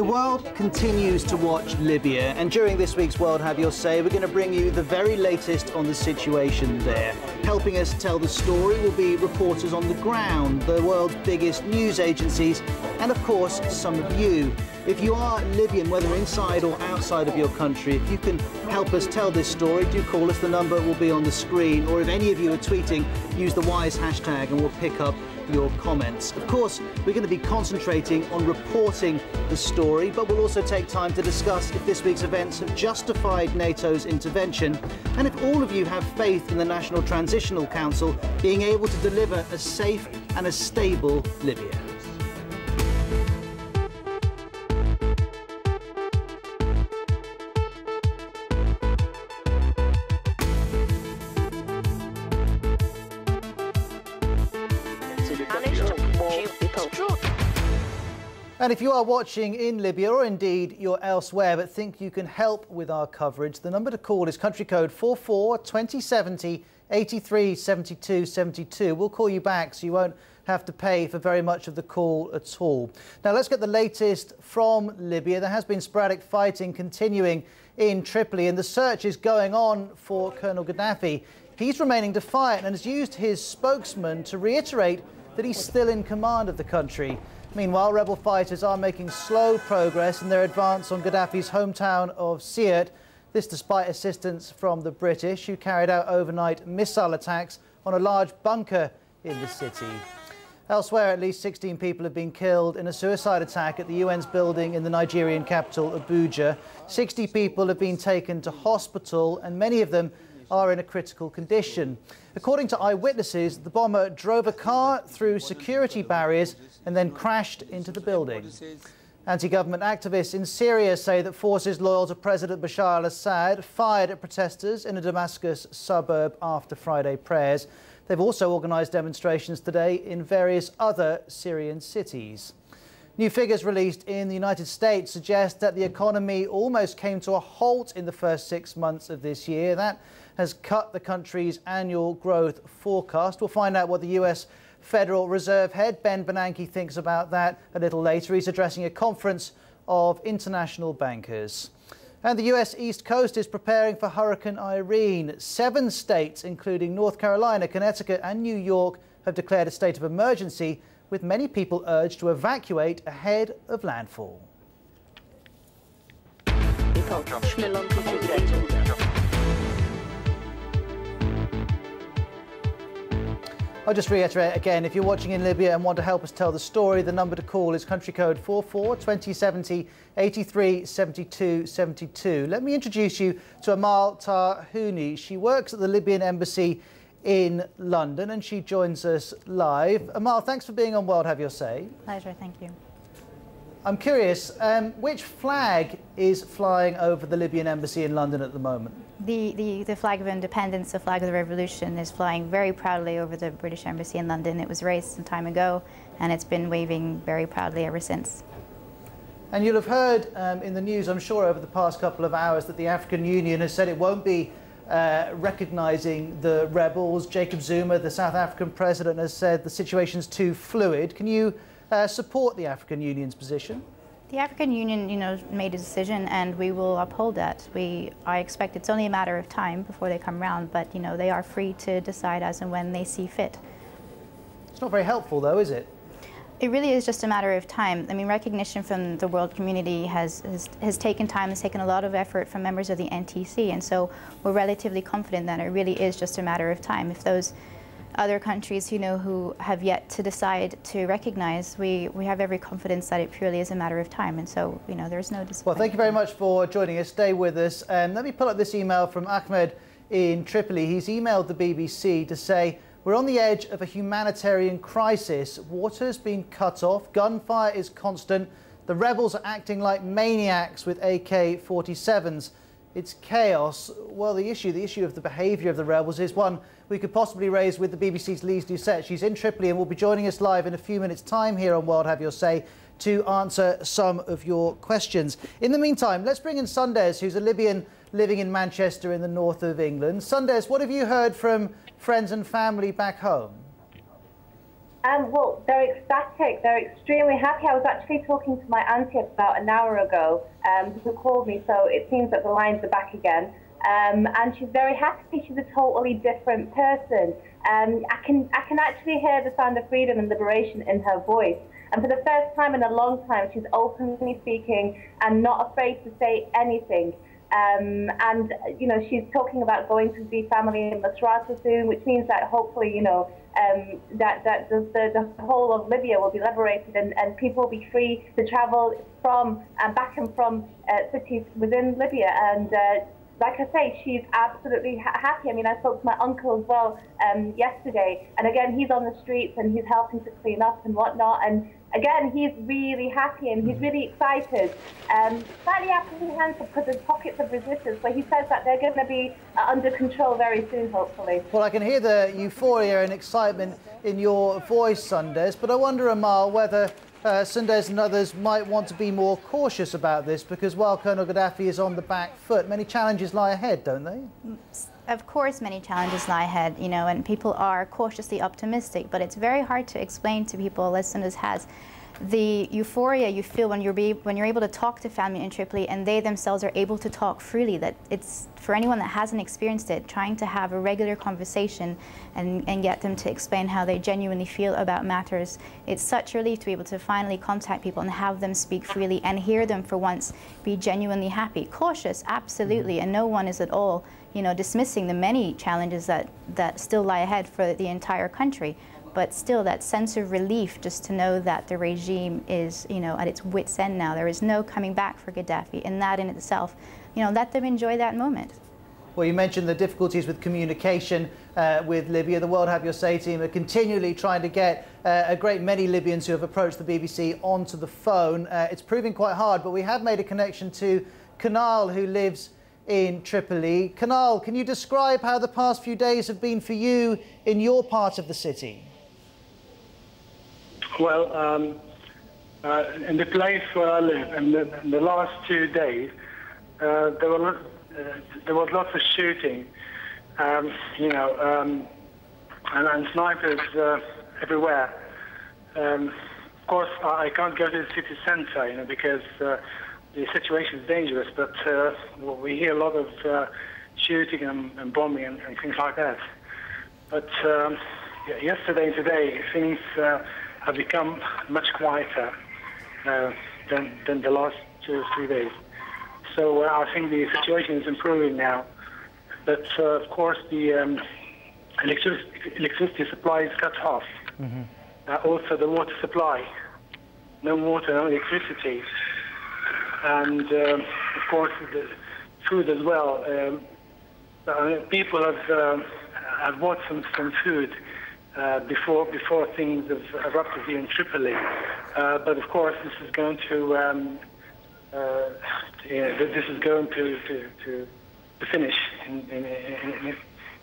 The world continues to watch Libya, and during this week's World Have Your Say, we're going to bring you the very latest on the situation there. Helping us tell the story will be reporters on the ground, the world's biggest news agencies, and of course, some of you. If you are Libyan, whether inside or outside of your country, if you can help us tell this story, do call us. The number will be on the screen. Or if any of you are tweeting, use the WHYS hashtag and we'll pick up your comments. Of course, we're going to be concentrating on reporting the story, but we'll also take time to discuss if this week's events have justified NATO's intervention and if all of you have faith in the National Transitional Council being able to deliver a safe and a stable Libya. And if you are watching in Libya or indeed you're elsewhere but think you can help with our coverage, the number to call is country code 44 2070 83 72 72. We'll call you back so you won't have to pay for very much of the call at all. Now let's get the latest from Libya. There has been sporadic fighting continuing in Tripoli and the search is going on for Colonel Gaddafi. He's remaining defiant and has used his spokesman to reiterate that he's still in command of the country. Meanwhile, rebel fighters are making slow progress in their advance on Gaddafi's hometown of Sirte. This despite assistance from the British, who carried out overnight missile attacks on a large bunker in the city. Elsewhere, at least 16 people have been killed in a suicide attack at the UN's building in the Nigerian capital, Abuja. 60 people have been taken to hospital, and many of them are in a critical condition. According to eyewitnesses, the bomber drove a car through security barriers and then crashed into the building. Anti-government activists in Syria say that forces loyal to President Bashar al-Assad fired at protesters in a Damascus suburb after Friday prayers. They've also organised demonstrations today in various other Syrian cities. New figures released in the United States suggest that the economy almost came to a halt in the first six months of this year. That has cut the country's annual growth forecast. We'll find out what the US Federal Reserve head Ben Bernanke thinks about that a little later. He's addressing a conference of international bankers. And the US East Coast is preparing for Hurricane Irene. Seven states, including North Carolina, Connecticut, and New York, have declared a state of emergency with many people urged to evacuate ahead of landfall. I'll just reiterate again, if you're watching in Libya and want to help us tell the story, the number to call is country code 44 2070 83 72 72. Let me introduce you to Amal Tarhouni. She works at the Libyan embassy in London and she joins us live. Amal, thanks for being on World Have Your Say. Pleasure, thank you. I'm curious, um, which flag is flying over the Libyan embassy in London at the moment? The, the, the, flag of independence, the flag of the revolution, is flying very proudly over the British embassy in London. It was raised some time ago and it's been waving very proudly ever since. And you'll have heard um, in the news, I'm sure, over the past couple of hours that the African Union has said it won't be uh, recognizing the rebels. Jacob Zuma, the South African president, has said the situation's too fluid. Can you uh, support the African Union's position? The African Union, you know, made a decision, and we will uphold that. We, I expect it's only a matter of time before they come around, but you know, they are free to decide as and when they see fit. It's not very helpful, though, is it? It really is just a matter of time. I mean, recognition from the world community has, has, has, taken time, has taken a lot of effort from members of the NTC, and so we're relatively confident that it really is just a matter of time. If those other countries, you know, who have yet to decide to recognize, we, we have every confidence that it purely is a matter of time. And so, you know, there's no Well, thank you very much for joining us. Stay with us. And let me pull up this email from Ahmed in Tripoli. He's emailed the BBC to say, we're on the edge of a humanitarian crisis. Water's been cut off. Gunfire is constant. The rebels are acting like maniacs with AK-47s it's chaos. Well, the issue, the issue of the behaviour of the rebels is one we could possibly raise with the BBC's Lise Doucet. She's in Tripoli and will be joining us live in a few minutes' time here on World Have Your Say to answer some of your questions. In the meantime, let's bring in Sundes, who's a Libyan living in Manchester in the north of England. Sundes, what have you heard from friends and family back home? Um, well, they're ecstatic. They're extremely happy. I was actually talking to my auntie about an hour ago um, who called me, so it seems that the lines are back again. Um, and she's very happy. She's a totally different person. Um, I can I can actually hear the sound of freedom and liberation in her voice. And for the first time in a long time, she's openly speaking and not afraid to say anything. Um, and you know she's talking about going to see family in Misrata soon, which means that hopefully you know um, that that the, the, the, whole of Libya will be liberated and, and people will be free to travel from and back and from uh, cities within Libya. And uh, like I say, she's absolutely ha- happy. I mean, I spoke to my uncle as well um, yesterday, and again, he's on the streets and he's helping to clean up and whatnot. And again, he's really happy and he's really excited. Um, slightly apprehensive because there's pockets of resistance, but he says that they're going to be uh, under control very soon, hopefully. Well, I can hear the euphoria and excitement in your voice, Sundes, but I wonder, Amal, whether uh, and others might want to be more cautious about this because while Colonel Gaddafi is on the back foot, many challenges lie ahead, don't they? Of course, many challenges lie ahead, you know, and people are cautiously optimistic, but it's very hard to explain to people, as has, the euphoria you feel when you're, be, when you're able to talk to family in Tripoli and they themselves are able to talk freely, that it's, for anyone that hasn't experienced it, trying to have a regular conversation and, and get them to explain how they genuinely feel about matters, it's such a relief to be able to finally contact people and have them speak freely and hear them for once be genuinely happy. Cautious, absolutely, mm-hmm. and no one is at all you know, dismissing the many challenges that, that still lie ahead for the entire country but still that sense of relief just to know that the regime is, you know, at its wits' end now. There is no coming back for Gaddafi, and that in itself, you know, let them enjoy that moment. Well, you mentioned the difficulties with communication uh, with Libya. The World Have Your Say team are continually trying to get uh, a great many Libyans who have approached the BBC onto the phone. Uh, it's proving quite hard, but we have made a connection to Kanal, who lives in Tripoli. Kanal, can you describe how the past few days have been for you in your part of the city? Well, um, uh, in the place where I live, in the, in the last two days, uh, there, were, uh, there was lots of shooting, um, you know, um, and, and, snipers uh, everywhere. Um, of course, I, can't go to the city centre, you know, because uh, the situation is dangerous. But uh, we hear a lot of shooting and, and bombing and, and, things like that. But um, yesterday and today, things have become much quieter uh, than, than the last two or three days. So uh, I think the situation is improving now. But uh, of course, the um, electric electricity supply is cut off. Mm-hmm. Uh, also, the water supply. No water, no electricity. And um, of course, the food as well. Um, people have, um, have bought some, some food uh, before before things have erupted here in Tripoli. Uh, but of course, this is going to um, uh, yeah, this is going to to, to, to finish in, in, in,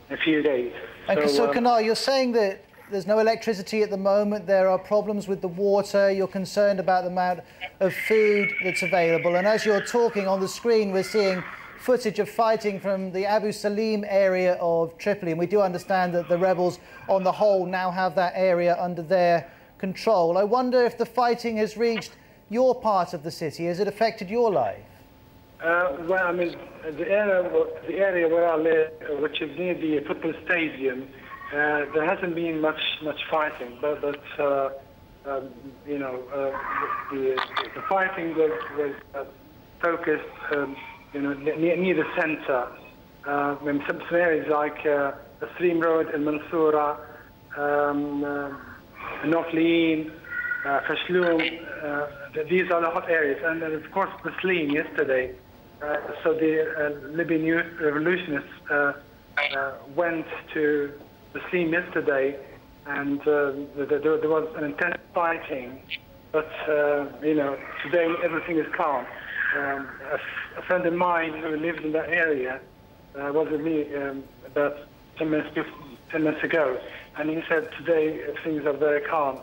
a few days. And so, so um, you're saying that there's no electricity at the moment. There are problems with the water. You're concerned about the amount of food that's available. And as you're talking on the screen, we're seeing footage of fighting from the Abu Salim area of Tripoli, and we do understand that the rebels, on the whole, now have that area under their control. I wonder if the fighting has reached your part of the city. Has it affected your life? Uh, well, I mean, the area, the area where I live, which is near the football stadium, uh, there hasn't been much much fighting, but, but uh, um, you know, uh, the, the, fighting was, was uh, focused um, you know, near, near the center. Uh, in some, some areas like uh, the Stream Road in Mansoura, um, uh, Nofliin, uh, Fashloom, uh, these are the hot areas. And, and of course, Muslim yesterday. Uh, so the uh, Libyan youth revolutionists uh, uh, went to Muslim yesterday, and there, there was an intense fighting. But, you know, today everything is calm. Um, a, friend of mine who lives in that area uh, was with me um, about 10 minutes, 10 minutes ago, and he said today things are very calm,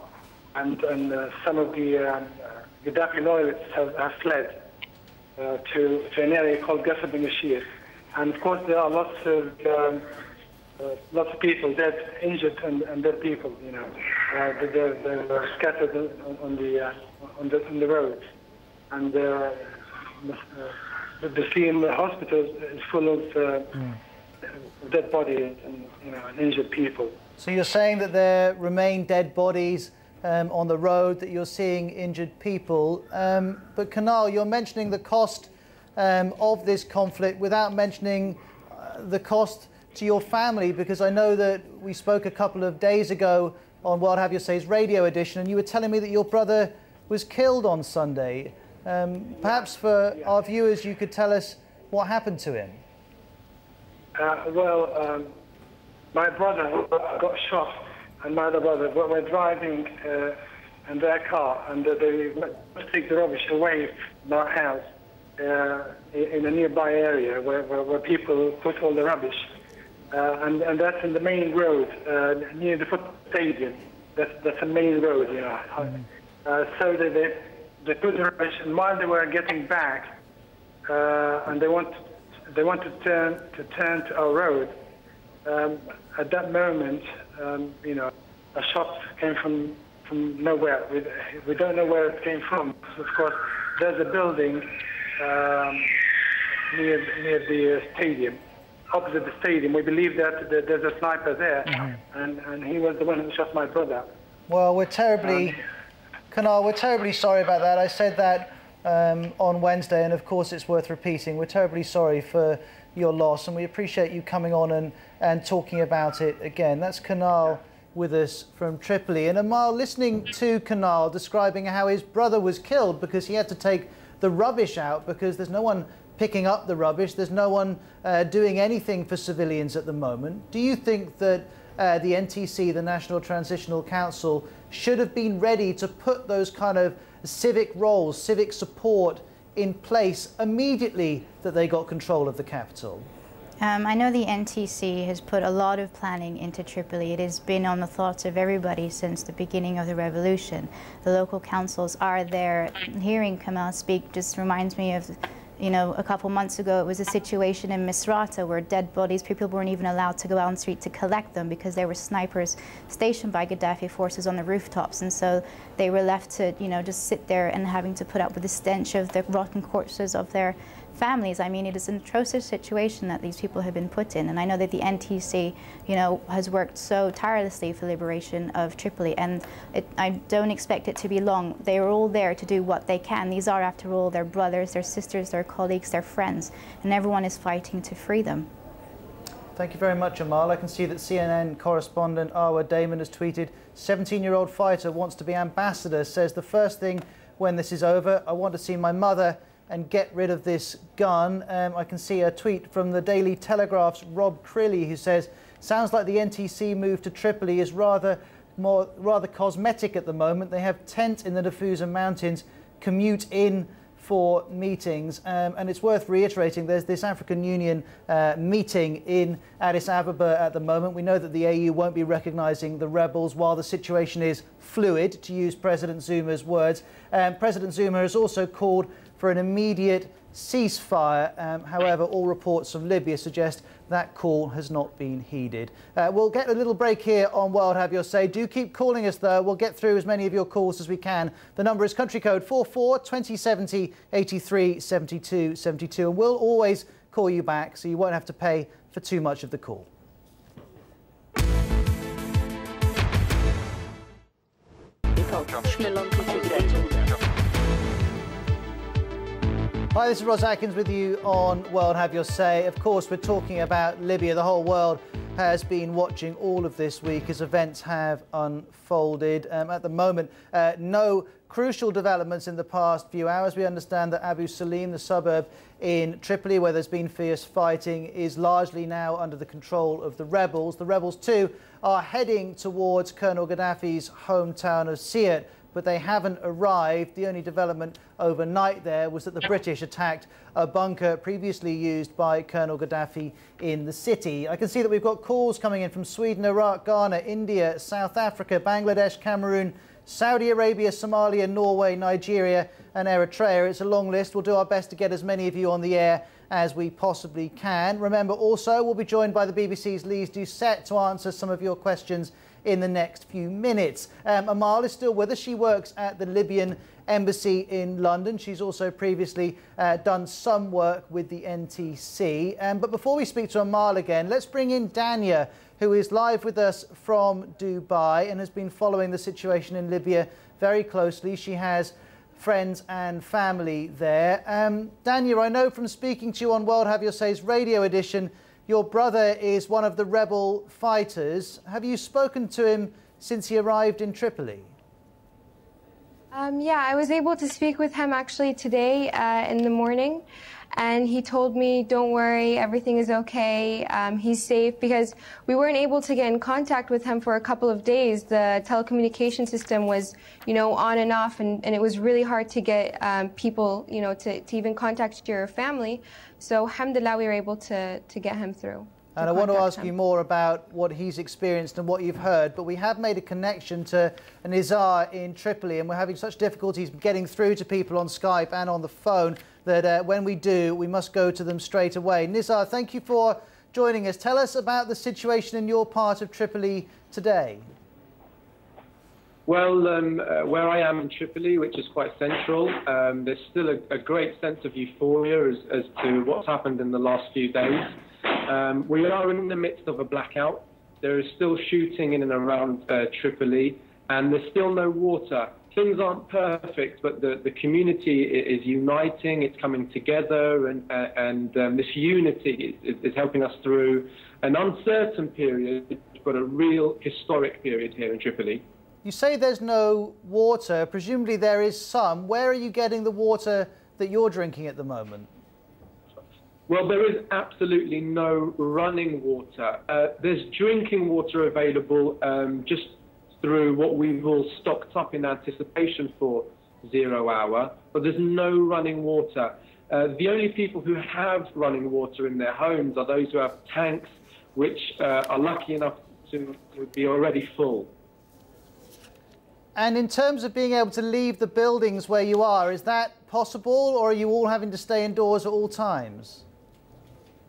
and, and uh, some of the um, Gaddafi loyalists have, have fled uh, to, to an area called Qasr bin. And of course, there are lots of um, uh, lots of people dead, injured, and, and dead people, you know. uh, they, they, they were scattered on, the uh, on the on the roads, and uh, the, scene in the hospital is full of uh, dead bodies and you know and injured people. So you're saying that there remain dead bodies um, on the road, that you're seeing injured people. Um, but Kanal, you're mentioning the cost um, of this conflict without mentioning uh, the cost to your family, because I know that we spoke a couple of days ago on World Have Your Say's radio edition, and you were telling me that your brother was killed on Sunday. Um, perhaps for our viewers, you could tell us what happened to him. Uh, well, um, my brother got shot, and my other brother were, were driving uh, in their car, and uh, they must take the rubbish away from our house uh, in a nearby area where, where, where people put all the rubbish. Uh, and, and that's in the main road uh, near the football stadium. That's, that's a main road, you know. Uh, so they, they, they put the rubbish, and while they were getting back, uh, and they want they want to turn to turn to our road. Um, at that moment, um, you know, a shot came from from nowhere. We, we don't know where it came from. Of course, there's a building um, near near the uh, stadium, opposite the stadium. We believe that there's a sniper there, and, and he was the one who shot my brother. Well, we're terribly, Kanal, we're terribly sorry about that. I said that um, on Wednesday, and of course it's worth repeating. We're terribly sorry for your loss, and we appreciate you coming on and, and talking about it again. That's Kanal with us from Tripoli. And Amal, listening to Kanal describing how his brother was killed because he had to take the rubbish out because there's no one picking up the rubbish, there's no one uh, doing anything for civilians at the moment. Do you think that uh, the NTC, the National Transitional Council, should have been ready to put those kind of civic roles, civic support in place immediately that they got control of the capital? Um, I know the NTC has put a lot of planning into Tripoli. It has been on the thoughts of everybody since the beginning of the revolution. The local councils are there. Hearing Kamal speak just reminds me of, you know, a couple months ago it was a situation in Misrata where dead bodies, people weren't even allowed to go out on the street to collect them because there were snipers stationed by Gaddafi forces on the rooftops. And so they were left to, you know, just sit there and having to put up with the stench of the rotten corpses of their families. I mean, it is an atrocious situation that these people have been put in. And I know that the NTC, you know, has worked so tirelessly for liberation of Tripoli. And it, I don't expect it to be long. They are all there to do what they can. These are, after all, their brothers, their sisters, their colleagues, their friends. And everyone is fighting to free them. Thank you very much, Amal. I can see that CNN correspondent Arwa Damon has tweeted 17 year old fighter wants to be ambassador, says the first thing when this is over, I want to see my mother and get rid of this gun. Um, I can see a tweet from the Daily Telegraph's Rob Crilly who says, sounds like the NTC move to Tripoli is rather more rather cosmetic at the moment. They have tent in the Nafusa Mountains, commute in for meetings. Um, and it's worth reiterating there's this African Union uh, meeting in Addis Ababa at the moment. We know that the AU won't be recognizing the rebels while the situation is fluid, to use President Zuma's words. Um, President Zuma has also called for an immediate ceasefire. Um, however, all reports from Libya suggest that call has not been heeded. Uh, we'll get a little break here on World Have Your Say. Do keep calling us though. We'll get through as many of your calls as we can. The number is country code 44 2070 83 72 72. And we'll always call you back so you won't have to pay for too much of the call. Hi, this is Ross Atkins with you on World Have Your Say. Of course, we're talking about Libya. The whole world has been watching all of this week as events have unfolded. Um, at the moment, uh, no crucial developments in the past few hours. We understand that Abu Salim, the suburb in Tripoli, where there's been fierce fighting, is largely now under the control of the rebels. The rebels, too, are heading towards Colonel Gaddafi's hometown of Sirte but they haven't arrived. The only development overnight there was that the British attacked a bunker previously used by Colonel Gaddafi in the city. I can see that we've got calls coming in from Sweden, Iraq, Ghana, India, South Africa, Bangladesh, Cameroon, Saudi Arabia, Somalia, Norway, Nigeria, and Eritrea. It's a long list. We'll do our best to get as many of you on the air as we possibly can. Remember, also, we'll be joined by the BBC's Lise Doucet to answer some of your questions in the next few minutes. Um, Amal is still with us. She works at the Libyan embassy in London. She's also previously uh, done some work with the NTC. Um, but before we speak to Amal again, let's bring in Dania, who is live with us from Dubai and has been following the situation in Libya very closely. She has friends and family there. Um, Dania, I know from speaking to you on World Have Your Say's radio edition, your brother is one of the rebel fighters. Have you spoken to him since he arrived in Tripoli? Um, yeah, I was able to speak with him actually today uh, in the morning, and he told me, "Don't worry, everything is okay. Um, he's safe." Because we weren't able to get in contact with him for a couple of days. The telecommunication system was, you know, on and off, and, and it was really hard to get um, people, you know, to, to even contact your family. So, alhamdulillah, we were able to to get him through. And I want to ask him. you more about what he's experienced and what you've heard, but we have made a connection to Nizar in Tripoli, and we're having such difficulties getting through to people on Skype and on the phone that uh, when we do, we must go to them straight away. Nizar, thank you for joining us. Tell us about the situation in your part of Tripoli today. Well, um, uh, where I am in Tripoli, which is quite central, um, there's still a, a, great sense of euphoria as, as to what's happened in the last few days. Um, we are in the midst of a blackout. There is still shooting in and around uh, Tripoli, and there's still no water. Things aren't perfect, but the, the community is uniting, it's coming together, and, uh, and um, this unity is, is helping us through an uncertain period, but a real historic period here in Tripoli. You say there's no water. Presumably there is some. Where are you getting the water that you're drinking at the moment? Well, there is absolutely no running water. Uh, there's drinking water available um, just through what we've all stocked up in anticipation for zero hour, but there's no running water. Uh, the only people who have running water in their homes are those who have tanks, which uh, are lucky enough to, to be already full. And in terms of being able to leave the buildings where you are, is that possible or are you all having to stay indoors at all times?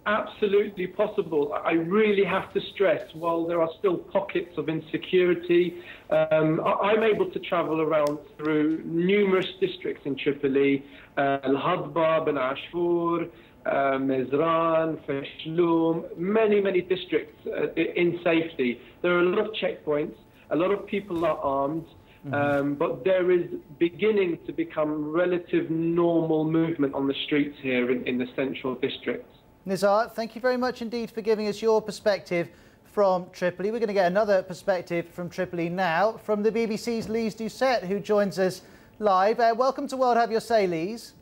Absolutely possible. I really have to stress, while there are still pockets of insecurity, um, I'm able to travel around through numerous districts in Tripoli, uh, Al-Hadba, Ben Ashur, uh, Mezran, Feshloom, many, many districts uh, in safety. There are a lot of checkpoints, a lot of people are armed, mm-hmm. um, but there is beginning to become relative normal movement on the streets here in, in the central districts. Nizar, thank you very much indeed for giving us your perspective from Tripoli. We're going to get another perspective from Tripoli now from the BBC's Lise Doucet, who joins us live. Uh, welcome to World Have Your Say, Lise.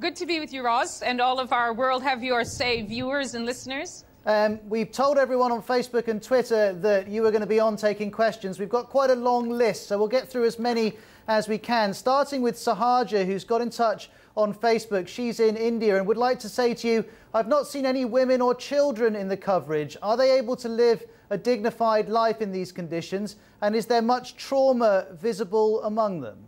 Good to be with you, Ross, and all of our World Have Your Say viewers and listeners. Um, we've told everyone on Facebook and Twitter that you were going to be on taking questions. We've got quite a long list, so we'll get through as many as we can, starting with Sahaja, who's got in touch on Facebook. She's in India and would like to say to you, I've not seen any women or children in the coverage. Are they able to live a dignified life in these conditions? And is there much trauma visible among them?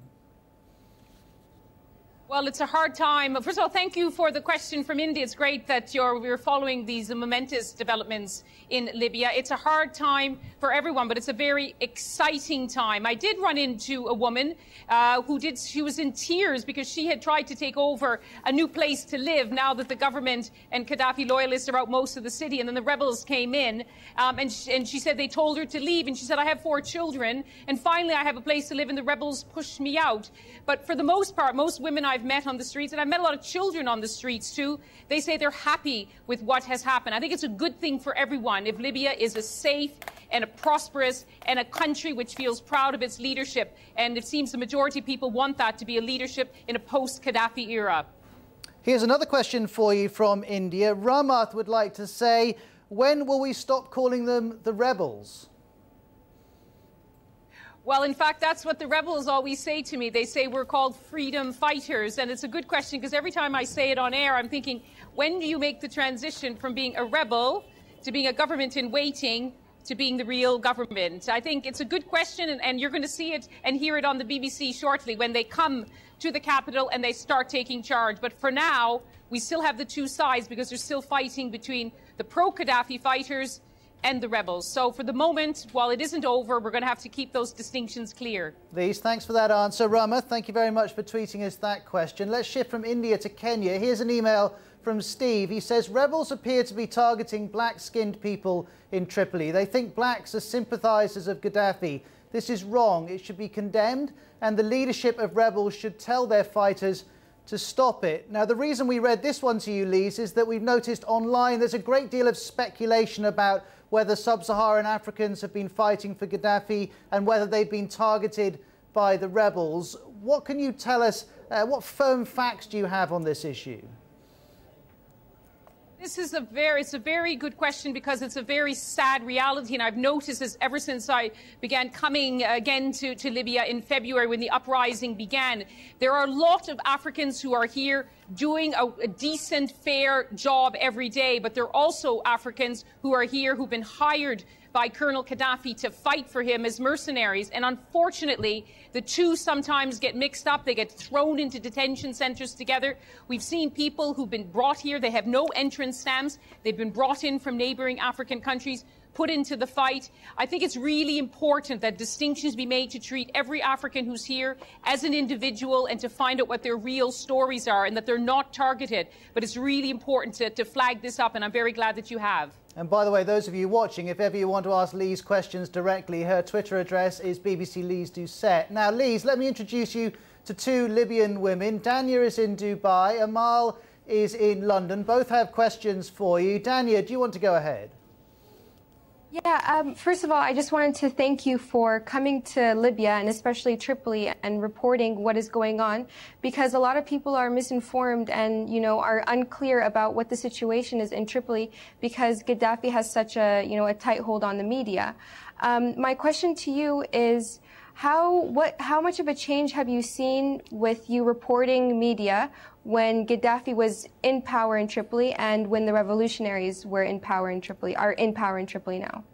Well, it's a hard time. First of all, thank you for the question from India. It's great that you're, we're following these momentous developments in Libya. It's a hard time for everyone, but it's a very exciting time. I did run into a woman uh, who did, she was in tears because she had tried to take over a new place to live now that the government and Gaddafi loyalists are out most of the city. And then the rebels came in, um, and, she, and she said they told her to leave. And she said, I have four children, and finally I have a place to live, and the rebels pushed me out. But for the most part, most women I've met on the streets, and I've met a lot of children on the streets too, they say they're happy with what has happened. I think it's a good thing for everyone if Libya is a safe and a prosperous and a country which feels proud of its leadership. And it seems the majority of people want that to be a leadership in a post-Gaddafi era. Here's another question for you from India. Ramath would like to say, when will we stop calling them the rebels? Well, in fact, that's what the rebels always say to me. They say we're called freedom fighters. And it's a good question because every time I say it on air, I'm thinking, when do you make the transition from being a rebel to being a government in waiting to being the real government? I think it's a good question, and, and you're going to see it and hear it on the BBC shortly when they come to the capital and they start taking charge. But for now, we still have the two sides because they're still fighting between the pro Gaddafi fighters and the rebels. So for the moment, while it isn't over, we're going to have to keep those distinctions clear. Lise, thanks for that answer. Rama, thank you very much for tweeting us that question. Let's shift from India to Kenya. Here's an email from Steve. He says rebels appear to be targeting black-skinned people in Tripoli. They think blacks are sympathizers of Gaddafi. This is wrong. It should be condemned, and the leadership of rebels should tell their fighters to stop it. Now, the reason we read this one to you, Lise, is that we've noticed online there's a great deal of speculation about whether sub-Saharan Africans have been fighting for Gaddafi and whether they've been targeted by the rebels. What can you tell us? Uh, what firm facts do you have on this issue? This is a very, it's a very good question because it's a very sad reality. And I've noticed this ever since I began coming again to, to Libya in February when the uprising began. There are a lot of Africans who are here doing a, a, decent, fair job every day, but there are also Africans who are here who've been hired by Colonel Gaddafi to fight for him as mercenaries. And unfortunately, the two sometimes get mixed up. They get thrown into detention centers together. We've seen people who've been brought here. They have no entrance stamps. They've been brought in from neighboring African countries put into the fight. I think it's really important that distinctions be made to treat every African who's here as an individual and to find out what their real stories are and that they're not targeted. But it's really important to, to flag this up, and I'm very glad that you have. And by the way, those of you watching, if ever you want to ask Lise questions directly, her Twitter address is BBC Lise Doucet. Now, Lise, let me introduce you to two Libyan women. Dania is in Dubai, Amal is in London. Both have questions for you. Dania, do you want to go ahead? Yeah, um, first of all, I just wanted to thank you for coming to Libya and especially Tripoli and reporting what is going on because a lot of people are misinformed and, you know, are unclear about what the situation is in Tripoli because Gaddafi has such a, you know, a tight hold on the media. Um, my question to you is, how what how much of a change have you seen with you reporting media when Gaddafi was in power in Tripoli and when the revolutionaries were in power in Tripoli, are in power in Tripoli now?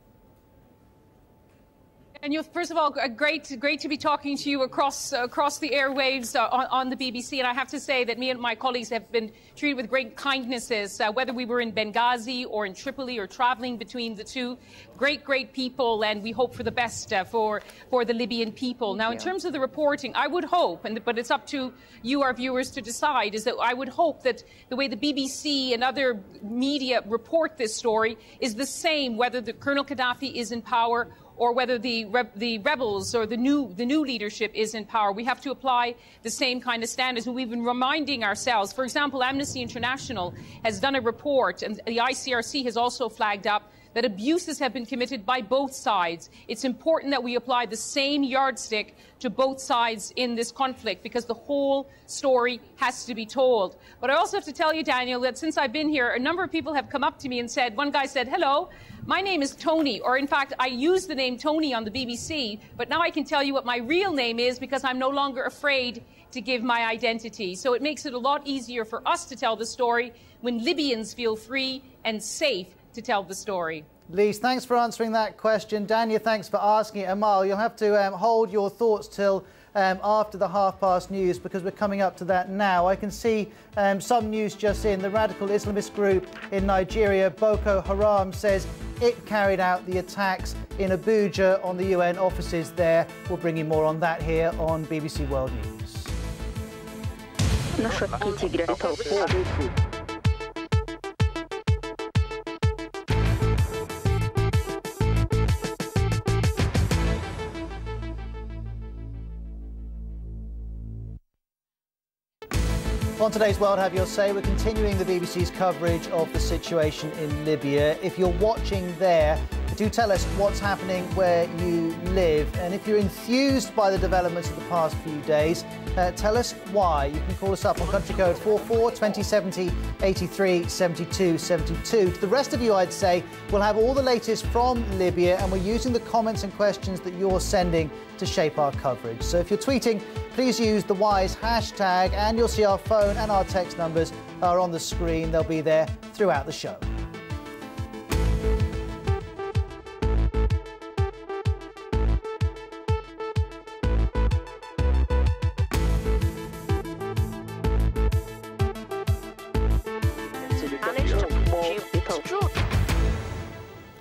And you, first of all, great, great to be talking to you across across the airwaves uh, on, on, the BBC. And I have to say that me and my colleagues have been treated with great kindnesses, uh, whether we were in Benghazi or in Tripoli or traveling between the two. Great, great people, and we hope for the best uh, for for the Libyan people. Now, in terms of the reporting, I would hope, and but it's up to you, our viewers, to decide. Is that I would hope that the way the BBC and other media report this story is the same, whether the Colonel Gaddafi is in power or whether the, the rebels or the new, the new leadership is in power. We have to apply the same kind of standards. And we've been reminding ourselves. For example, Amnesty International has done a report, and the ICRC has also flagged up that abuses have been committed by both sides. It's important that we apply the same yardstick to both sides in this conflict because the whole story has to be told. But I also have to tell you, Daniel, that since I've been here, a number of people have come up to me and said, one guy said, hello, my name is Tony, or in fact, I use the name Tony on the BBC, but now I can tell you what my real name is because I'm no longer afraid to give my identity. So it makes it a lot easier for us to tell the story when Libyans feel free and safe to tell the story. Lise, thanks for answering that question. Dania, thanks for asking it. Amal, you'll have to um, hold your thoughts till um, after the half past news because we're coming up to that now. I can see um, some news just in. The radical Islamist group in Nigeria, Boko Haram, says it carried out the attacks in Abuja on the UN offices there. We'll bring you more on that here on BBC World News. On today's World Have Your Say, we're continuing the BBC's coverage of the situation in Libya. If you're watching there, do tell us what's happening where you live. And if you're enthused by the developments of the past few days, uh, tell us why. You can call us up on country code 44 2070 83 72 72. To the rest of you, I'd say we'll have all the latest from Libya, and we're using the comments and questions that you're sending to shape our coverage. So if you're tweeting, please use the WHYS hashtag, and you'll see our phone and our text numbers are on the screen. They'll be there throughout the show.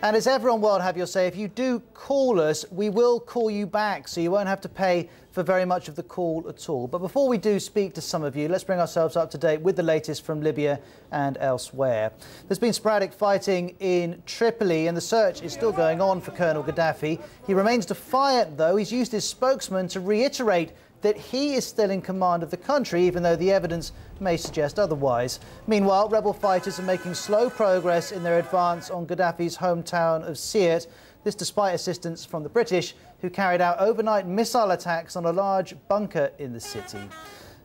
And as everyone World Have Your Say, if you do call us, we will call you back, so you won't have to pay for very much of the call at all. But before we do speak to some of you, let's bring ourselves up to date with the latest from Libya and elsewhere. There's been sporadic fighting in Tripoli, and the search is still going on for Colonel Gaddafi. He remains defiant, though. He's used his spokesman to reiterate that he is still in command of the country, even though the evidence may suggest otherwise. Meanwhile, rebel fighters are making slow progress in their advance on Gaddafi's hometown of Sirte. This despite assistance from the British, who carried out overnight missile attacks on a large bunker in the city.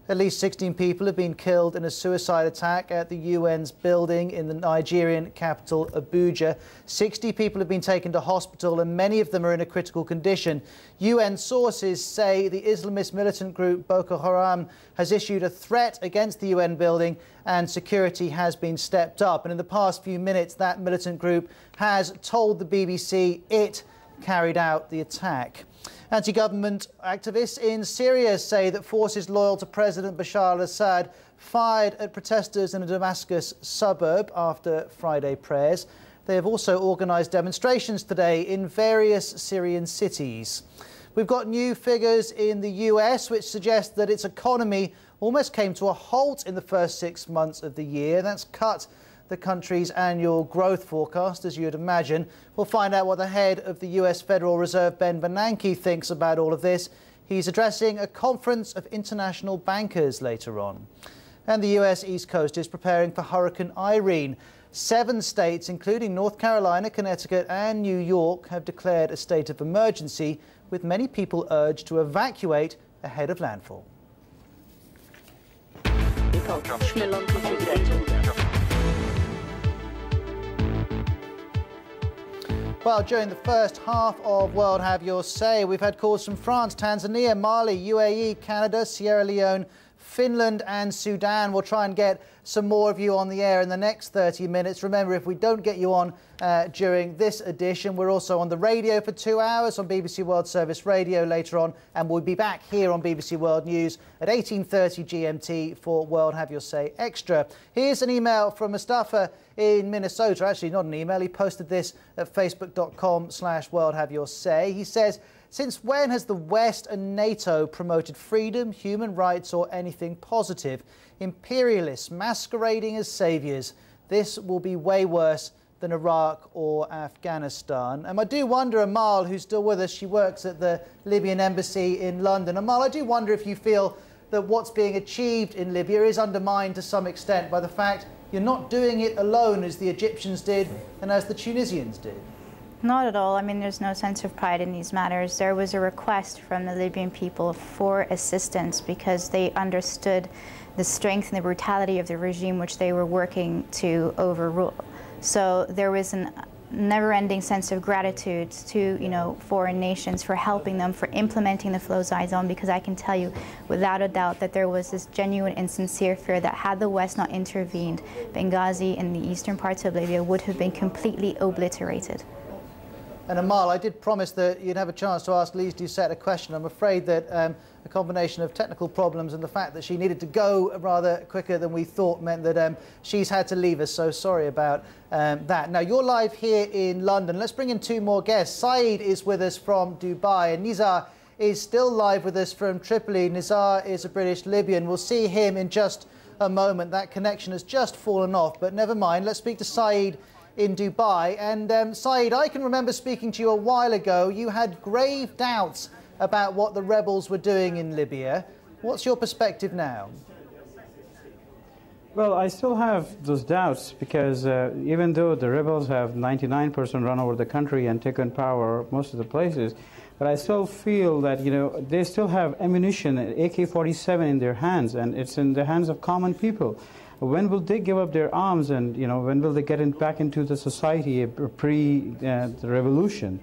At least 16 people have been killed in a suicide attack at the UN's building in the Nigerian capital, Abuja. 60 people have been taken to hospital and many of them are in a critical condition. UN sources say the Islamist militant group Boko Haram has issued a threat against the UN building and security has been stepped up. And in the past few minutes, that militant group has told the BBC it carried out the attack. Anti government activists in Syria say that forces loyal to President Bashar al Assad fired at protesters in a Damascus suburb after Friday prayers. They have also organised demonstrations today in various Syrian cities. We've got new figures in the US which suggest that its economy almost came to a halt in the first six months of the year. That's cut the country's annual growth forecast, as you'd imagine. We'll find out what the head of the US Federal Reserve, Ben Bernanke, thinks about all of this. He's addressing a conference of international bankers later on. And the US East Coast is preparing for Hurricane Irene. Seven states, including North Carolina, Connecticut, and New York, have declared a state of emergency, with many people urged to evacuate ahead of landfall. Well, during the first half of World Have Your Say, we've had calls from France, Tanzania, Mali, UAE, Canada, Sierra Leone, Finland and Sudan. We'll try and get some more of you on the air in the next 30 minutes. Remember, if we don't get you on uh, during this edition, we're also on the radio for two hours on BBC World Service Radio later on, and we'll be back here on BBC World News at 18.30 GMT for World Have Your Say Extra. Here's an email from Mustafa in Minnesota. Actually, not an email. He posted this at facebook.com slash World Have Your Say. He says, since when has the West and NATO promoted freedom, human rights, or anything positive? Imperialists masquerading as saviours. This will be way worse than Iraq or Afghanistan. And I do wonder, Amal, who's still with us, she works at the Libyan embassy in London. Amal, I do wonder if you feel that what's being achieved in Libya is undermined to some extent by the fact you're not doing it alone as the Egyptians did and as the Tunisians did. Not at all. I mean, there's no sense of pride in these matters. There was a request from the Libyan people for assistance because they understood the strength and the brutality of the regime which they were working to overrule. So there was a never-ending sense of gratitude to you know foreign nations for helping them for implementing the flow-side zone because I can tell you without a doubt that there was this genuine and sincere fear that had the West not intervened, Benghazi and the eastern parts of Libya would have been completely obliterated. And Amal, I did promise that you'd have a chance to ask Lise Doucet a question. I'm afraid that um, a combination of technical problems and the fact that she needed to go rather quicker than we thought meant that um, she's had to leave us. So sorry about um, that. Now, you're live here in London. Let's bring in two more guests. Saeed is with us from Dubai and Nizar is still live with us from Tripoli. Nizar is a British Libyan. We'll see him in just a moment. That connection has just fallen off, but never mind. Let's speak to Saeed in Dubai. And um, Saeed, I can remember speaking to you a while ago. You had grave doubts about what the rebels were doing in Libya. What's your perspective now? Well, I still have those doubts because uh, even though the rebels have 99% run over the country and taken power most of the places, but I still feel that you know they still have ammunition, AK-47 in their hands, and it's in the hands of common people when will they give up their arms and you know when will they get in, back into the society pre uh, the revolution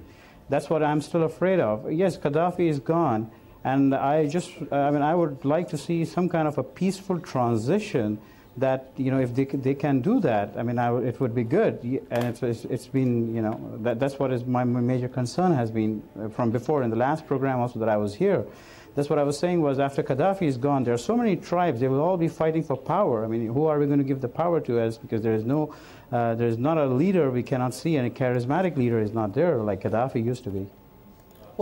that's what i'm still afraid of yes gaddafi is gone and i just i mean i would like to see some kind of a peaceful transition that you know if they, they can do that, I mean, I, it would be good. And it's, it's, it's been you know that, that's what is my, my major concern has been uh, from before in the last program also that I was here. That's what I was saying was after Gaddafi is gone, there are so many tribes. They will all be fighting for power. I mean, who are we going to give the power to? As because there is no, uh, there is not a leader we cannot see, and a charismatic leader is not there like Gaddafi used to be.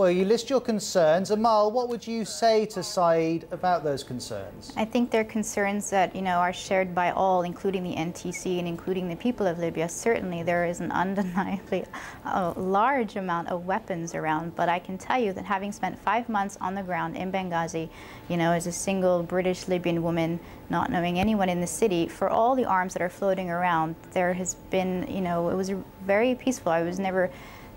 Well, you list your concerns. Amal, what would you say to Saeed about those concerns? I think they're concerns that, you know, are shared by all, including the NTC and including the people of Libya. Certainly there is an undeniably a large amount of weapons around, but I can tell you that having spent five months on the ground in Benghazi, you know, as a single British Libyan woman, not knowing anyone in the city, for all the arms that are floating around, there has been, you know, it was very peaceful. I was never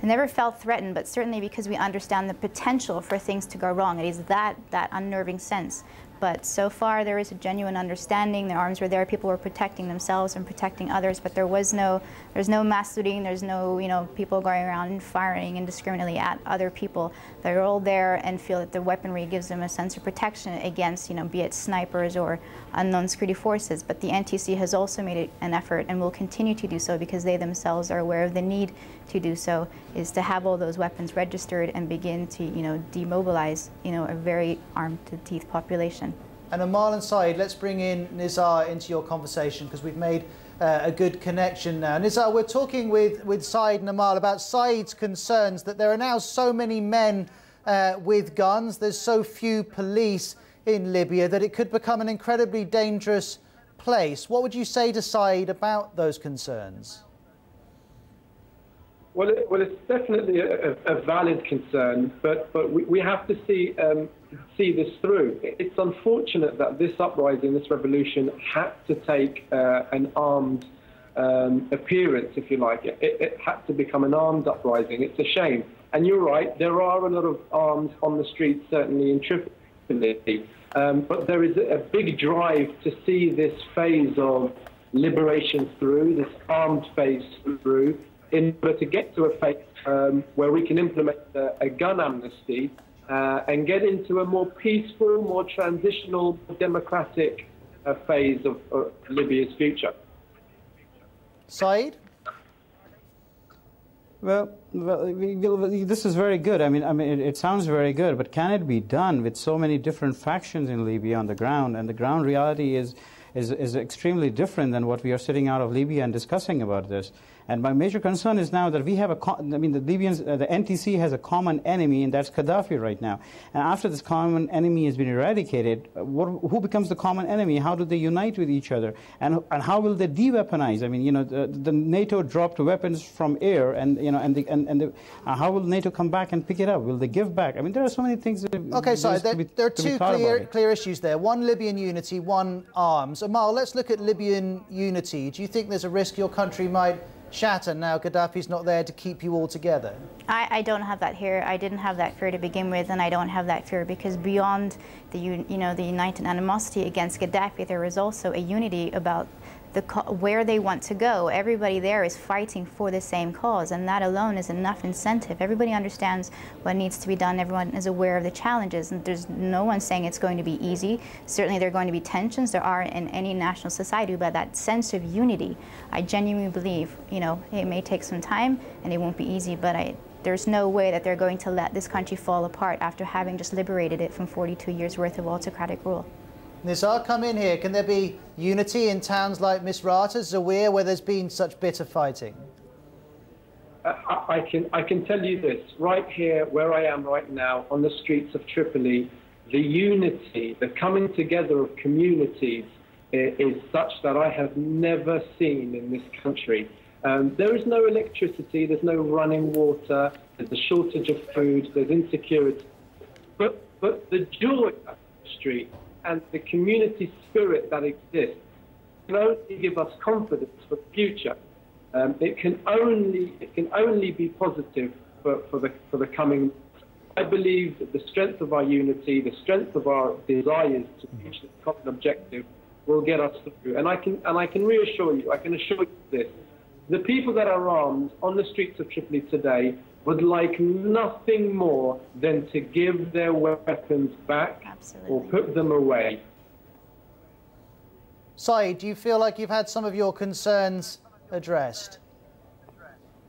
I never felt threatened, but certainly because we understand the potential for things to go wrong. It is that, that unnerving sense. But so far, there is a genuine understanding. The arms were there. People were protecting themselves and protecting others. But there was no, there's no mass shooting. There's no, you know, people going around and firing indiscriminately at other people. They're all there and feel that the weaponry gives them a sense of protection against, you know, be it snipers or unknown security forces. But the NTC has also made an effort and will continue to do so because they themselves are aware of the need to do so. Is to have all those weapons registered and begin to, you know, demobilize, you know, a very armed to teeth population. And Amal and Saeed, let's bring in Nizar into your conversation because we've made uh, a good connection now. Nizar, we're talking with, with Saeed and Amal about Saeed's concerns that there are now so many men uh, with guns, there's so few police in Libya that it could become an incredibly dangerous place. What would you say to Saeed about those concerns? Well, it, well, it's definitely a, a, valid concern, but but we, we have to see um, see this through. It's unfortunate that this uprising, this revolution, had to take uh, an armed um, appearance, if you like. It, it, had to become an armed uprising. It's a shame. And you're right, there are a lot of arms on the streets, certainly in Tripoli. Um, but there is a big drive to see this phase of liberation through, this armed phase through in order to get to a phase um, where we can implement a, a gun amnesty uh, and get into a more peaceful, more transitional, democratic uh, phase of, of Libya's future. Saeed? Well, well, this is very good. I mean, I mean, it, it, sounds very good, but can it be done with so many different factions in Libya on the ground? And the ground reality is, is, is extremely different than what we are sitting out of Libya and discussing about this. And my major concern is now that we have a, I mean, the Libyans, uh, the NTC has a common enemy, and that's Gaddafi right now. And after this common enemy has been eradicated, uh, what, who becomes the common enemy? How do they unite with each other? And, and how will they de-weaponize? I mean, you know, the, the NATO dropped weapons from air, and, you know, and, the, and, and the, uh, how will NATO come back and pick it up? Will they give back? I mean, there are so many things that Okay, so there, be, there, are two clear, clear issues there. One, Libyan unity, one, arms. Amal, let's look at Libyan unity. Do you think there's a risk your country might shatter now Gaddafi's not there to keep you all together? I, I, don't have that here. I didn't have that fear to begin with, and I don't have that fear because beyond the you know the united animosity against Gaddafi, there is also a unity about the, where they want to go. Everybody there is fighting for the same cause, and that alone is enough incentive. Everybody understands what needs to be done. Everyone is aware of the challenges, and there's no one saying it's going to be easy. Certainly, there are going to be tensions. There are in any national society, but that sense of unity, I genuinely believe, you know, it may take some time and it won't be easy, but I, there's no way that they're going to let this country fall apart after having just liberated it from 42 years worth of autocratic rule. Nizar, come in here. Can there be unity in towns like Misrata, Zawiya, where there's been such bitter fighting? I, I, can, I can tell you this. Right here, where I am right now, on the streets of Tripoli, the unity, the coming together of communities is, is such that I have never seen in this country. Um, there is no electricity, there's no running water, there's a shortage of food, there's insecurity. But, but the joy of the street and the community spirit that exists can only give us confidence for the future. Um, it can only it can only be positive for, for the for the coming. I believe that the strength of our unity, the strength of our desires to reach this common objective, will get us through. And I can and I can reassure you, I can assure you this: the people that are armed on the streets of Tripoli today would like nothing more than to give their weapons back Absolutely. or put them away. Saeed, do you feel like you've had some of your concerns addressed?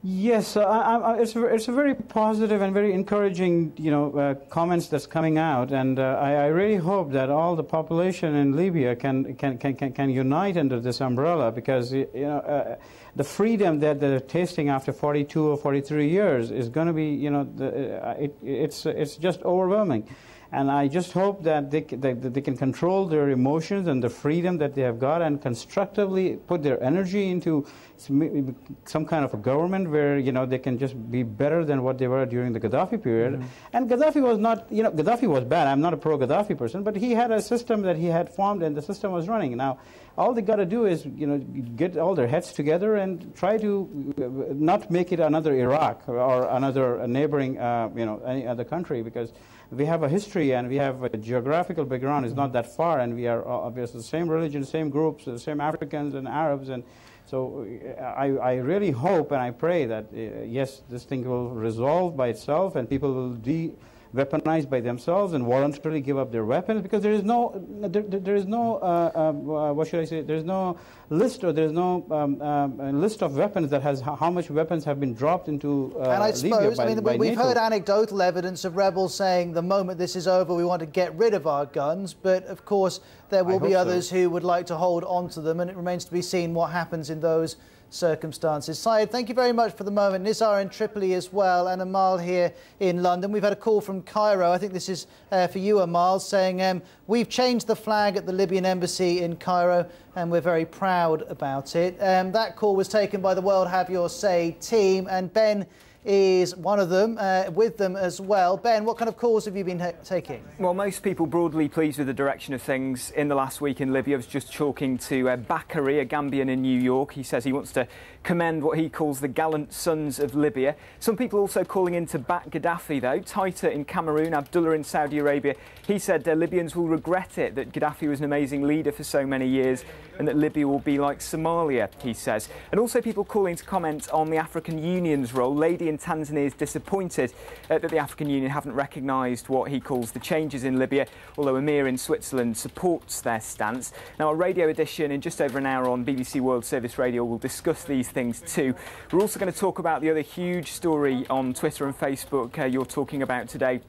Yes, uh, I, I, it's, a, it's a very positive and very encouraging, you know, uh, comments that's coming out, and uh, I, I, really hope that all the population in Libya can can, can, can, can unite under this umbrella because you know uh, the freedom that they're tasting after 42 or 43 years is going to be, you know, the, uh, it, it's it's just overwhelming. And I just hope that they, that they can control their emotions and the freedom that they have got and constructively put their energy into some kind of a government where, you know, they can just be better than what they were during the Gaddafi period. Mm -hmm. And Gaddafi was not, you know, Gaddafi was bad. I'm not a pro-Gaddafi person, but he had a system that he had formed and the system was running. Now, all they got to do is, you know, get all their heads together and try to uh, not make it another Iraq or another neighboring, uh, you know, any other country because we have a history and we have a geographical background. Is not that far and we are obviously the same religion, same groups, the same Africans and Arabs and so uh, I, I really hope and I pray that uh, yes, this thing will resolve by itself and people will de weaponized by themselves and voluntarily give up their weapons because there is no, there, there is no, uh, uh, what should I say, there is no list or there is no um, um, list of weapons that has how much weapons have been dropped into uh, And I suppose, by, I mean, we've NATO. heard anecdotal evidence of rebels saying the moment this is over, we want to get rid of our guns, but of course there will I be others so. who would like to hold on to them, and it remains to be seen what happens in those circumstances. Saeed, thank you very much for the moment. Nizar in Tripoli as well, and Amal here in London. We've had a call from Cairo. I think this is uh, for you, Amal, saying um, we've changed the flag at the Libyan embassy in Cairo, and we're very proud about it. Um, that call was taken by the World Have Your Say team, and Ben is one of them, uh, with them as well. Ben, what kind of calls have you been taking? Well, most people broadly pleased with the direction of things in the last week in Libya. I was just talking to uh, Bakary, a Gambian in New York. He says he wants to commend what he calls the gallant sons of Libya. Some people also calling in to back Gaddafi, though. Taita in Cameroon, Abdullah in Saudi Arabia. He said uh, Libyans will regret it that Gaddafi was an amazing leader for so many years and that Libya will be like Somalia, he says. And also people calling to comment on the African Union's role. Lady in Tanzania is disappointed uh, that the African Union haven't recognised what he calls the changes in Libya, although Amir in Switzerland supports their stance. Now, a radio edition in just over an hour on BBC World Service Radio will discuss these things too. We're also going to talk about the other huge story on Twitter and Facebook uh, you're talking about today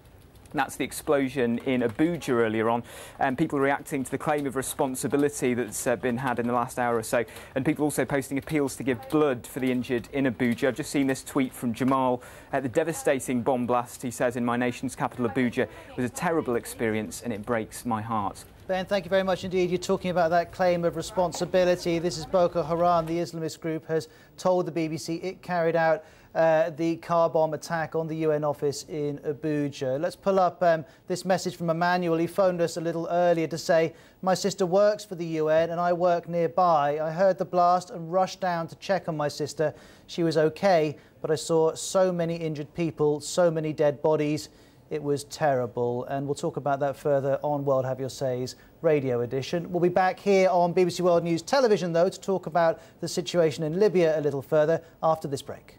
that's the explosion in Abuja earlier on, and people reacting to the claim of responsibility that's uh, been had in the last hour or so, and people also posting appeals to give blood for the injured in Abuja. I've just seen this tweet from Jamal. Uh, the devastating bomb blast, he says, in my nation's capital, Abuja, was a terrible experience, and it breaks my heart. Ben, thank you very much indeed. You're talking about that claim of responsibility. This is Boko Haram, the Islamist group, has told the BBC it carried out uh, the car bomb attack on the UN office in Abuja. Let's pull up um, this message from Emmanuel. He phoned us a little earlier to say, My sister works for the UN and I work nearby. I heard the blast and rushed down to check on my sister. She was okay, but I saw so many injured people, so many dead bodies. It was terrible. And we'll talk about that further on World Have Your Says radio edition. We'll be back here on BBC World News Television, though, to talk about the situation in Libya a little further after this break.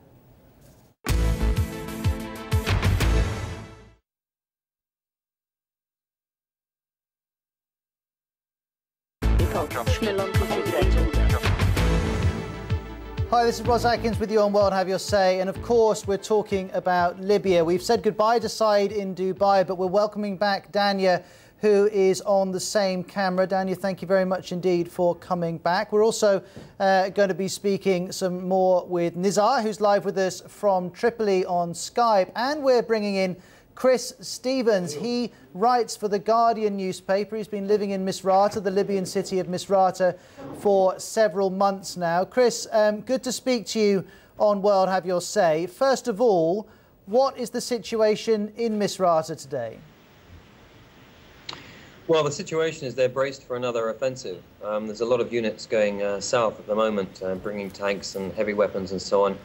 This is Ros Atkins with you on World Have Your Say. And of course, we're talking about Libya. We've said goodbye to Saeed in Dubai, but we're welcoming back Dania, who is on the same camera. Dania, thank you very much indeed for coming back. We're also uh, going to be speaking some more with Nizar, who's live with us from Tripoli on Skype. And we're bringing in Chris Stevens. He writes for the Guardian newspaper. He's been living in Misrata, the Libyan city of Misrata, for several months now. Chris, um, good to speak to you on World Have Your Say. First of all, what is the situation in Misrata today? Well, the situation is they're braced for another offensive. Um, there's a lot of units going uh, south at the moment, uh, bringing tanks and heavy weapons and so on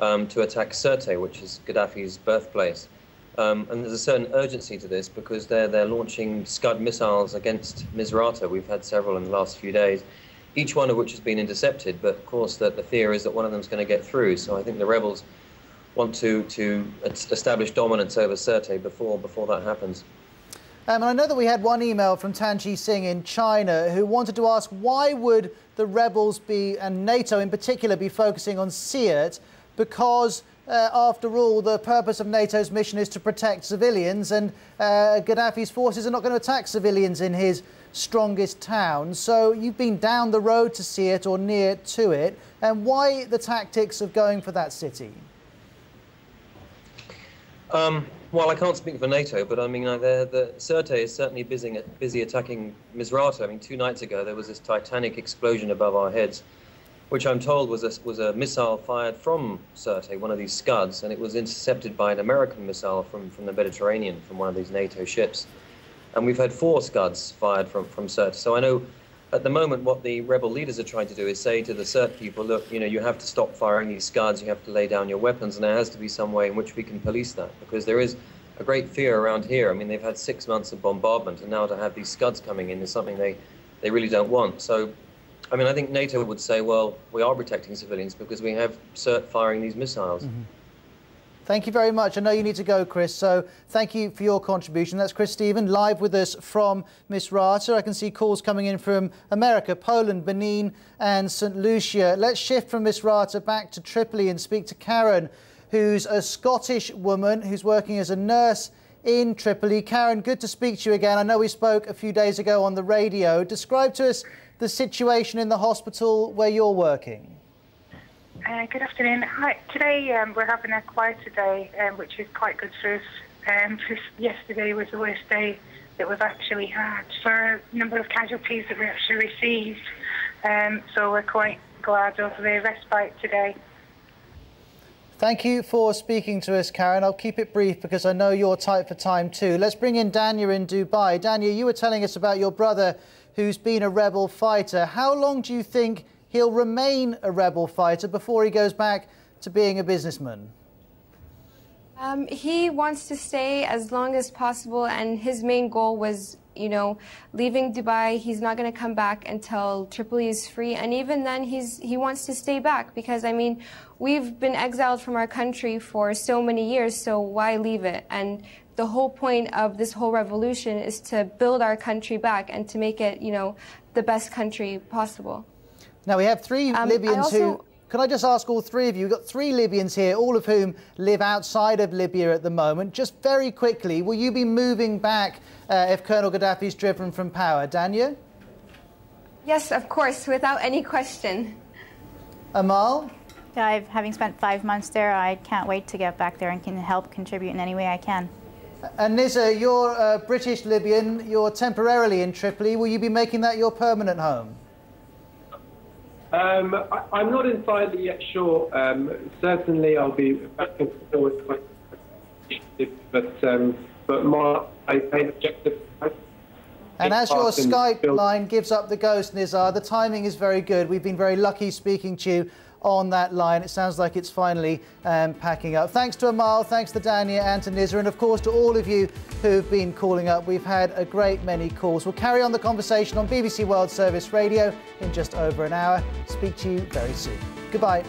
um, to attack Sirte, which is Gaddafi's birthplace. Um, and there's a certain urgency to this because they're, they're launching Scud missiles against Misrata. We've had several in the last few days, each one of which has been intercepted. But of course, the, the fear is that one of them is going to get through. So I think the rebels want to, to establish dominance over Sirte before, before that happens. Um, and I know that we had one email from Tan Chi Sing in China who wanted to ask why would the rebels be, and NATO in particular, be focusing on Sirte because uh, after all, the purpose of NATO's mission is to protect civilians, and uh, Gaddafi's forces are not going to attack civilians in his strongest town. So you've been down the road to see it or near to it, and why the tactics of going for that city? Um, well, I can't speak for NATO, but I mean, the, the Sirte is certainly busy, busy attacking Misrata. I mean, two nights ago there was this titanic explosion above our heads which I'm told was a, was a missile fired from Sirte, one of these Scuds, and it was intercepted by an American missile from, from the Mediterranean, from one of these NATO ships. And we've had four Scuds fired from, from Sirte. So I know at the moment what the rebel leaders are trying to do is say to the Sirte people, look, you know, you have to stop firing these Scuds, you have to lay down your weapons, and there has to be some way in which we can police that, because there is a great fear around here. I mean, they've had six months of bombardment, and now to have these Scuds coming in is something they, they really don't want. So I mean, I think NATO would say, well, we are protecting civilians because we have Sirte firing these missiles. Mm -hmm. Thank you very much. I know you need to go, Chris, so thank you for your contribution. That's Chris Stephen, live with us from Misrata. I can see calls coming in from America, Poland, Benin and St. Lucia. Let's shift from Misrata back to Tripoli and speak to Karen, who's a Scottish woman who's working as a nurse in Tripoli. Karen, good to speak to you again. I know we spoke a few days ago on the radio. Describe to us the situation in the hospital where you're working? Uh, good afternoon. Hi. Today um, we're having a quieter day, um, which is quite good for us. Um, yesterday was the worst day that we've actually had for a number of casualties that we actually received. Um, so we're quite glad of the respite today. Thank you for speaking to us, Karen. I'll keep it brief because I know you're tight for time too. Let's bring in Dania in Dubai. Dania, you were telling us about your brother who's been a rebel fighter. How long do you think he'll remain a rebel fighter before he goes back to being a businessman? Um, he wants to stay as long as possible, and his main goal was, you know, leaving Dubai. He's not going to come back until Tripoli is free, and even then, he's he wants to stay back because I mean, we've been exiled from our country for so many years, so why leave it? And the whole point of this whole revolution is to build our country back and to make it, you know, the best country possible. Now we have three um, Libyans also, who. Can I just ask all three of you? We've got three Libyans here, all of whom live outside of Libya at the moment. Just very quickly, will you be moving back uh, if Colonel Gaddafi is driven from power? Dania? Yes, of course, without any question. Amal? Yeah, I've, having spent five months there, I can't wait to get back there and can help contribute in any way I can. And Nizar, you're a British Libyan. You're temporarily in Tripoli. Will you be making that your permanent home? Um, I, am not entirely yet sure. Um, certainly, I'll be back and forth, but um, but my main objective. And as your Skype line gives up the ghost, Nizar, the timing is very good. We've been very lucky speaking to you on that line. It sounds like it's finally um, packing up. Thanks to Amal, thanks to Dania and to Nizar, and of course to all of you who've been calling up. We've had a great many calls. We'll carry on the conversation on BBC World Service Radio in just over an hour. Speak to you very soon. Goodbye.